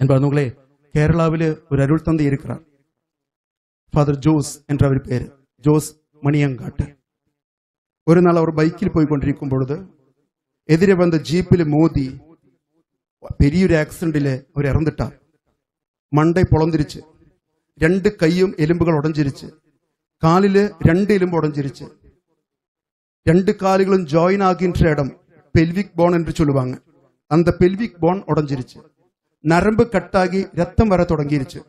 என்பவங்களே கேரளாவில் ஒரு அருள் தந்தை இருக்கிறார் ஃபாதர் ஜோஸ் என்ற அவர் பேர் ஜோஸ் மணியங்காட்டு ஒரு நாள் அவர் பைக்கில் போய் கொண்டிருக்கும் பொழுது എതിരെ വന്ന ജീപ്പിൽ മോദി പെരിയൊരു ആക്സിഡന്റില് അവർ ഇറന്നിട്ടാർ മണ്ടை പൊളന്തിരിച്ച് രണ്ട് കൈയും എലുമ്പുകൾ ഉടഞ്ചിരിച്ച് കാലില് രണ്ട് എലുമ്പ് ഉടഞ്ചിരിച്ച് രണ്ട് കാലുകളും ஜாயின் ஆகின்ற இடம் பெல்விக் போன் என்று சொல்லுவாங்க அந்த பெல்விக் போன் உடஞ்சிருச்சு நரம்பு கட்டாகி ரத்தம் வர தொடங்கிருச்சு.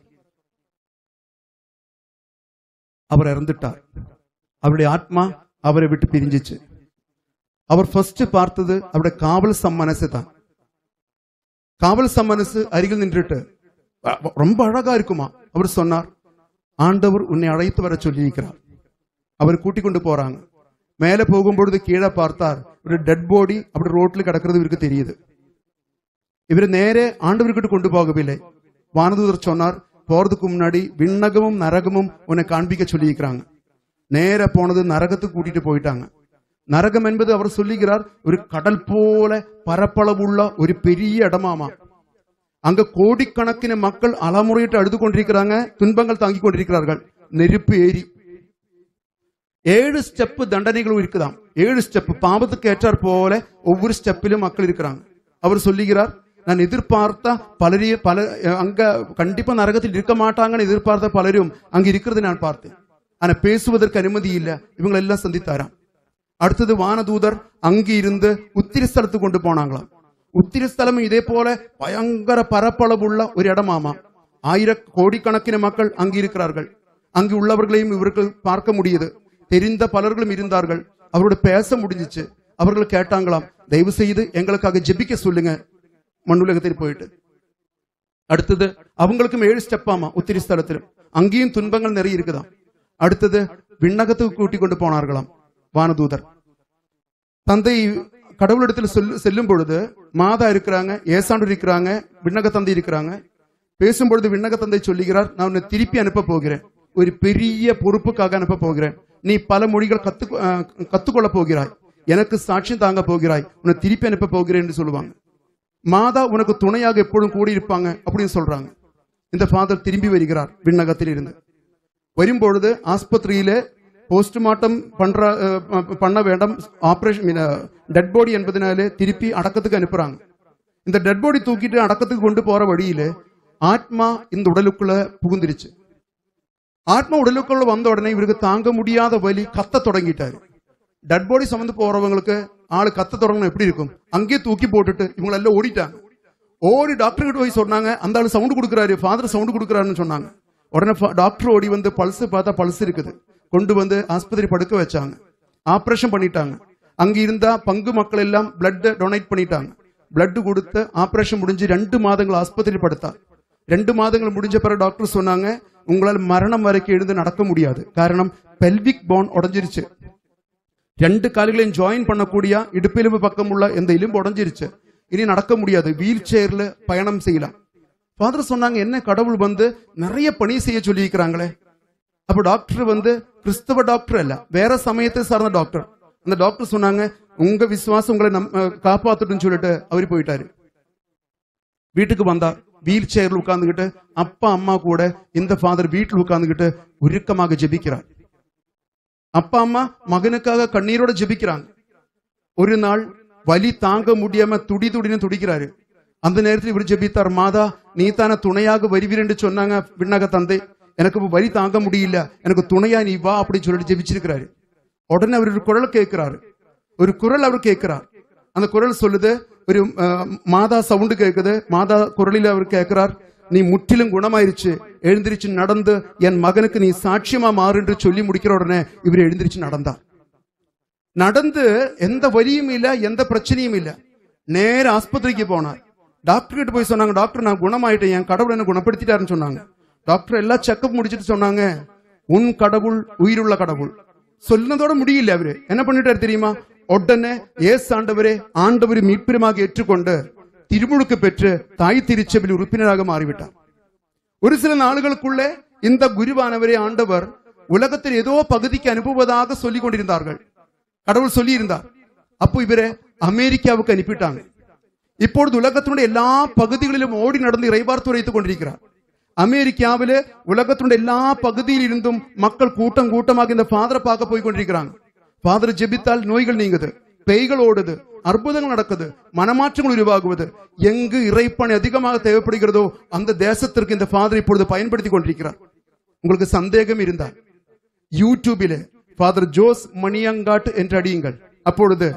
அவர் இறந்துட்டார். அவருடைய ஆத்மா அவரை விட்டு பிரிஞ்சிச்சு. அவர் ஃபர்ஸ்ட் பார்த்தது அவருடைய காவல் சம்மனசு தான். காவல் சம்மனசு அருகில் நின்றுட்டு ரொம்ப அழகா இருக்குமா? அவர் சொன்னார் ஆண்டவர் உன்னை அழைத்து வர சொல்லியிருக்கிறார். அவர் கூட்டிக் கொண்டு போறாங்க. மேலே போகும்பொழுது கீழே பார்த்தார் ஒரு டெட் பாடி அப்படி ரோட்ல கிடக்கிறது இவருக்கு தெரியுது. இவரை நேரே ஆண்டவர்கிட்ட கொண்டு போகவில்லை. வானதூதர் சொன்னார் போறதுக்கு முன்னாடி விண்ணகமும் நரகமும் உன்னை காண்பிக்க சொல்லியிருக்கிறாங்க. நேர போனது நரகத்துக்கு கூட்டிட்டு போயிட்டாங்க. நரகம் என்பது அவர் சொல்லுகிறார் ஒரு கடல் போல பரப்பளவுள்ள ஒரு பெரிய இடமாமா. அங்க கோடிக்கணக்கின மக்கள் அலமுறையிட்டு அழுது கொண்டிருக்கிறாங்க துன்பங்கள் தாங்கிக் கொண்டிருக்கிறார்கள். நெருப்பு ஏறி. ஏழு ஸ்டெப் தண்டனைகளும் இருக்குதாம். ஏழு ஸ்டெப் பாவத்துக்கு ஏற்றாற் போல ஒவ்வொரு ஸ்டெப்பிலும் மக்கள் இருக்கிறாங்க. அவர் சொல்லுகிறார் நான் எதிர்பார்த்த பலரையும் பல அங்க கண்டிப்பா நரகத்தில் இருக்க மாட்டாங்கன்னு எதிர்பார்த்த பலரும் அங்க இருக்கிறது நான் பார்த்தேன். ஆனா பேசுவதற்கு அனுமதி இல்ல. இவங்க எல்லாம் சந்தித்தாராம். அடுத்தது வானதூதர் அங்கே இருந்து உத்திரஸ்தலத்துக்கு கொண்டு போனாங்களாம். உத்திரஸ்தலமும் இதே போல பயங்கர பரப்பளவுள்ள ஒரு இடமாமா. ஆயிர கோடிக்கணக்கின மக்கள் அங்கு இருக்கிறார்கள். அங்கு உள்ளவர்களையும் இவர்கள் பார்க்க முடியுது. தெரிந்த பலர்களும் இருந்தார்கள். அவரோட பேச முடிஞ்சிச்சு. அவர்கள் கேட்டாங்களாம் தயவு செய்து எங்களுக்காக ஜெபிக்க சொல்லுங்க. மண்ணுலகத்தில் போயிட்டு. அடுத்தது அவங்களுக்கும் ஏழு ஸ்டெப்பாமா உத்திரி ஸ்தலத்திலும். அங்கேயும் துன்பங்கள் நிறைய இருக்குதாம். அடுத்தது விண்ணகத்துக்கு கூட்டிக் கொண்டு போனார்களாம் வானதூதர். தந்தை கடவுளிடத்தில் செல் செல்லும் பொழுது மாதா இருக்கிறாங்க ஏசாண்டு இருக்கிறாங்க விண்ணக தந்தை இருக்கிறாங்க. பேசும்பொழுது விண்ணக தந்தை சொல்லுகிறார் நான் உன்னை திருப்பி அனுப்ப போகிறேன். ஒரு பெரிய பொறுப்புக்காக அனுப்ப போகிறேன். நீ பல மொழிகள் கத்து அஹ், கத்துக்கொள்ள போகிறாய். எனக்கு சாட்சியம் தாங்க போகிறாய். உன்னை திருப்பி அனுப்ப போகிறேன் என்று சொல்லுவாங்க. மாதா உனக்கு துணையாக எப்பொழுதும் கூடி இருப்பாங்க அப்படின்னு சொல்றாங்க. இந்த ஃபாதர் திரும்பி வருகிறார் விண்ணகத்தில் இருந்து வரும்பொழுது ஆஸ்பத்திரியில போஸ்ட்மார்ட்டம் பண்ற பண்ண வேண்டாம் ஆப்ரேஷன் டெட் பாடி என்பதனால திருப்பி அடக்கத்துக்கு அனுப்புறாங்க. இந்த டெட் பாடி தூக்கிட்டு அடக்கத்துக்கு கொண்டு போற வழியில ஆத்மா இந்த உடலுக்குள்ள புகுந்துருச்சு. ஆத்மா உடலுக்குள்ள வந்த உடனே இவருக்கு தாங்க முடியாத வலி கத்த தொடங்கிட்டாரு. டெட் பாடி சுமந்து போறவங்களுக்கு ஆளு கத்த தொடங்கணும் எப்படி இருக்கும்? அங்கேயே தூக்கி போட்டுட்டு இவங்களெல்லாம் ஓடிட்டாங்க. ஓடி டாக்டர் கிட்ட போய் சொன்னாங்க அந்த ஆள் சவுண்டு கொடுக்குறாரு ஃபாதர் சவுண்டு கொடுக்குறாருன்னு சொன்னாங்க. உடனே டாக்டர் ஓடி வந்து பல்ஸ் பார்த்தா பல்ஸ் இருக்குது. கொண்டு வந்து ஆஸ்பத்திரி படுக்க வச்சாங்க. ஆப்ரேஷன் பண்ணிட்டாங்க. அங்க இருந்தா பங்கு மக்கள் எல்லாம் பிளட் டொனேட் பண்ணிட்டாங்க. பிளட் கொடுத்து ஆப்ரேஷன் முடிஞ்சு ரெண்டு மாதங்கள் ஆஸ்பத்திரி படுத்தா. ரெண்டு மாதங்கள் முடிஞ்ச பிறகு டாக்டர் சொன்னாங்க உங்களால் மரணம் வரைக்கும் எழுந்து நடக்க முடியாது. காரணம் பெல்விக் போன் உடஞ்சிருச்சு. ரெண்டு കാലുകളെയും ஜாயின் பண்ணக்கூடிய இடுப்பெலும்பு பக்கம் உள்ள இந்த எலும்பு உடஞ்சிருச்சு இனி நடக்க முடியாது வீல் சேர்ல பயணம் செய்யலாம் ஃபாதர் சொன்னாங்க என்ன கடவுள் வந்து நிறைய பணி செய்ய சொல்லியிருக்கிறாங்களே அப்ப டாக்டர் வந்து கிறிஸ்தவ டாக்டர் அல்ல வேற சமயத்தை சார்ந்த டாக்டர் அந்த டாக்டர் சொன்னாங்க உங்க விசுவாசம் உங்களை நம் காப்பாத்துட்டுன்னு சொல்லிட்டு அவர் போயிட்டாரு வீட்டுக்கு வந்தார் வீல் சேர்ல உட்கார்ந்துகிட்டு அப்பா அம்மா கூட இந்த ஃபாதர் வீட்டில் உட்கார்ந்துகிட்டு உருக்கமாக ஜெபிக்கிறார் அப்பா அம்மா மகனுக்காக கண்ணீரோட ஜெபிக்கிறாங்க. ஒரு நாள் வலி தாங்க முடியாம துடி துடின்னு துடிக்கிறாரு. அந்த நேரத்தில் இவர் ஜெபித்தார் மாதா நீ தானே துணையாக வருவீர் என்று சொன்னாங்க விண்ணக தந்தை. எனக்கு இப்ப வலி தாங்க முடியல. எனக்கு துணையா நீ வா அப்படின்னு சொல்லிட்டு ஜெபிச்சிருக்கிறாரு. உடனே அவர் ஒரு குரல் கேட்கிறாரு. ஒரு குரல் அவர் கேட்கிறார். அந்த குரல் சொல்லுது ஒரு மாதா சவுண்டு கேட்குது மாதா குரலில் அவர் கேட்கிறார் நீ முற்றிலும் குணமாயிருச்சு. எழுந்திரிச்சு நடந்து என் மகனுக்கு நீ சாட்சியமா மாறு என்று சொல்லி முடிக்கிற உடனே இவர் எழுந்திரிச்சு நடந்தார் நடந்து எந்த வலியும் இல்ல எந்த பிரச்சனையும் இல்ல. நேர ஆஸ்பத்திரிக்கு போனார். டாக்டர் கிட்ட போய் சொன்னாங்க டாக்டர் நான் குணமாயிட்டேன். என் கடவுள் என்ன குணப்படுத்திட்டாருன்னு சொன்னாங்க. டாக்டர் எல்லாம் செக்கப் முடிச்சிட்டு சொன்னாங்க உன் கடவுள் உயிருள்ள கடவுள். சொன்னதோட முடியல அவரு. என்ன பண்ணிட்டாரு தெரியுமா? உடனே ஏசு ஆண்டவரே ஆண்டவர் மீட்பிரமாக ஏற்றுக்கொண்டு திருமுழுக்கு பெற்று தாய் திருச்சபையில் உறுப்பினராக மாறிவிட்டார். ஒரு சில நாளுகளுக்குள்ளே இந்த குருவானவரே ஆண்டவர் உலகத்தில் ஏதோ பகுதிக்கு அனுப்புவதாக சொல்லிக் கொண்டிருந்தார்கள் கடவுள் சொல்லி இருந்தார் அப்போ இவரை அமெரிக்காவுக்கு அனுப்பிட்டாங்க இப்பொழுது உலகத்தினுடைய எல்லா பகுதிகளிலும் ஓடி நடந்து இறைவார்த்து உரைத்துக் கொண்டிருக்கிறார். அமெரிக்காவிலே உலகத்தினுடைய எல்லா பகுதியில் இருந்தும் மக்கள் கூட்டம் கூட்டமாக இந்த ஃபாதரை பார்க்க போய் கொண்டிருக்கிறாங்க. ஃபாதர் ஜெபித்தால் நோய்கள் நீங்குது. பேய்கள் ஓடுது அற்புதங்கள் நடக்குது மனமாற்றங்கள் உருவாகுவது. எங்கு இறைப்பணி அதிகமாக தேவைப்படுகிறதோ அந்த தேசத்திற்கு இந்த ஃபாதர் இப்பொழுது பயன்படுத்தி கொண்டிருக்கிறார். உங்களுக்கு சந்தேகம் இருந்தால் யூடியூபிலே ஃபாதர் ஜோஸ் மணியங்காட் என்று அடியுங்கள். அப்பொழுது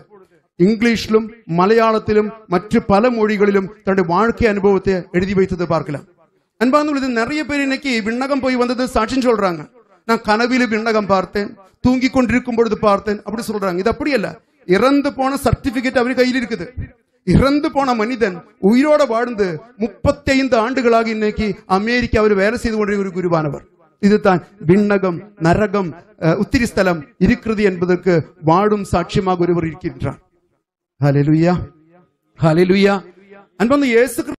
இங்கிலீஷிலும் மலையாளத்திலும் மற்ற பல மொழிகளிலும் தன்னுடைய வாழ்க்கை அனுபவத்தை எழுதி வைத்தது பார்க்கலாம். அன்பார்ந்தவர்கள் இது நிறைய பேர் இன்னைக்கு விண்ணகம் போய் வந்தது சாட்சின்னு சொல்றாங்க. நான் கனவில விண்ணகம் பார்த்தேன் தூங்கி கொண்டிருக்கும் பொழுது பார்த்தேன் அப்படி சொல்றாங்க. இது அப்படி அல்ல. இறந்து போன சர்டிபிகேட் அவர் கையில் இருக்குது. இறந்து போன மனிதன் உயிரோட வாழ்ந்து முப்பத்தி ஐந்து ஆண்டுகளாக இன்னைக்கு அமெரிக்கா அவர் வேலை செய்து கொண்டிருக்கிற ஒரு குருவானவர். இதுதான் விண்ணகம் நரகம் உத்திரி ஸ்தலம் இருக்கிறது என்பதற்கு வாழும் சாட்சியமாக ஒருவர் இருக்கின்றார். ஹalleluya. ஹalleluya. அன்பார்ந்த இயேசு